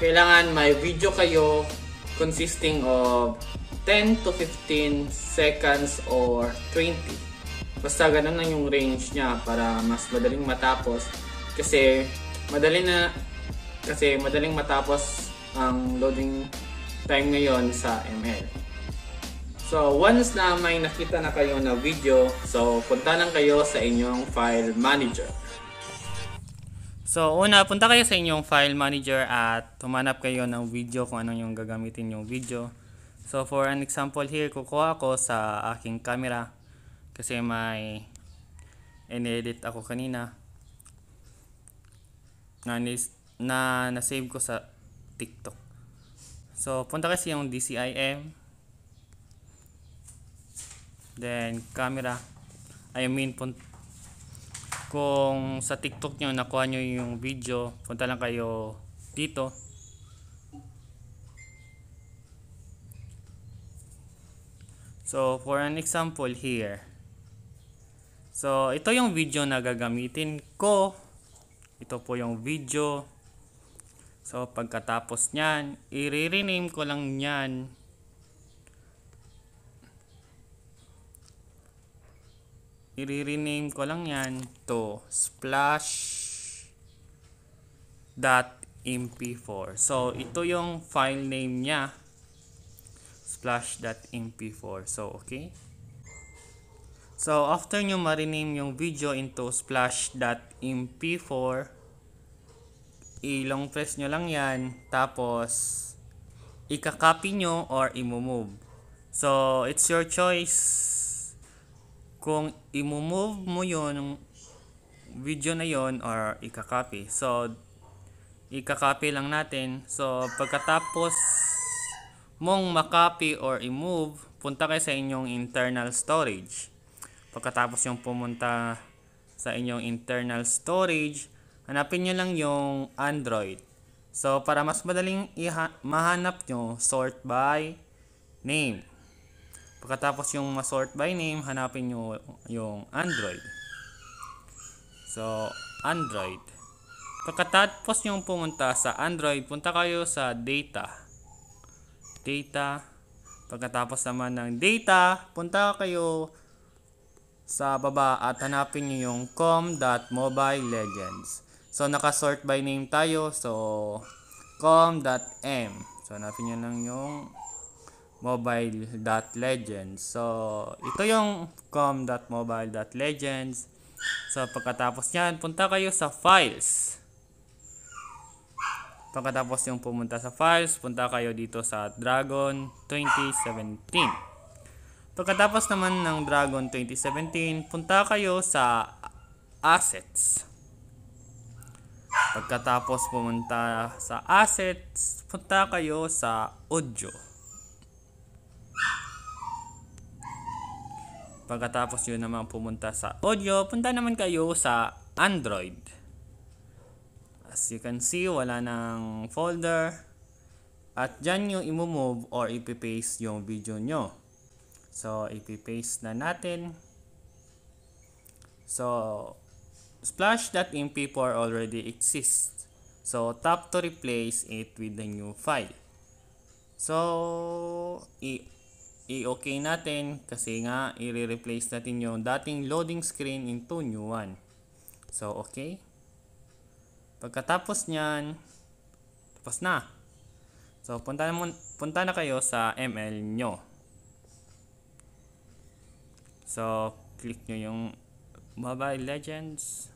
kailangan may video kayo consisting of 10 to 15 seconds or 20. Basta ganun lang yung range niya para mas madaling matapos kasi madali na kasi madaling matapos ang loading time ngayon sa ML. So, once na may nakita na kayo na video, so punta lang kayo sa inyong file manager. So, una, punta kayo sa inyong file manager at humanap kayo ng video kung ano yung gagamitin yung video. So, for an example here, kukuha ako sa aking camera kasi may in-edit ako kanina na, na na-save ko sa TikTok. So, punta kasi yung DCIM. Then, camera. I mean, pun kung sa TikTok nyo nakuha nyo yung video, punta lang kayo dito. So, for an example here. So, ito yung video na gagamitin ko. Ito po yung video. So, pagkatapos nyan, i-rename ko lang yan. I-rename ko lang yan to splash.mp4. So, ito yung file name niya. Splash.mp4. So, okay. So, after nyo ma-rename yung video into splash.mp4, ilong press nyo lang yan, tapos, ika-copy nyo or i-move. So, it's your choice kung i-move mo yon video na yon or ika-copy. So, ika-copy lang natin. So, pagkatapos mong makopy or i-move, punta kayo sa inyong internal storage. Pagkatapos yung pumunta sa inyong internal storage, hanapin nyo lang yung Android. So, para mas madaling mahanap nyo, sort by name. Pagkatapos yung ma-sort by name, hanapin nyo yung Android. So, Android. Pagkatapos yung pumunta sa Android, punta kayo sa data. Data. Pagkatapos naman ng data, punta kayo sa baba at hanapin nyo yung com.mobilelegends. So, nakasort by name tayo. So, com.m. So, hanapin nyo lang yung mobile.legends. So, ito yung com.mobile.legends. So, pagkatapos nyan, punta kayo sa files. Pagkatapos yung pumunta sa files, punta kayo dito sa Dragon 2017. Pagkatapos naman ng Dragon 2017, punta kayo sa Assets. Pagkatapos pumunta sa Assets, punta kayo sa Audio. Pagkatapos yun naman pumunta sa audio, punta naman kayo sa Android. As you can see, wala nang folder. At dyan yung imove or ipipaste yung video nyo. So, ipipaste na natin. So, splash.mp4 already exists. So, tap to replace it with the new file. So, i- i-okay natin kasi nga i-replace natin yung dating loading screen into new one. So, okay. Pagkatapos niyan, tapos na. So, punta na, punta na kayo sa ML nyo. So, click nyo yung Mobile Legends.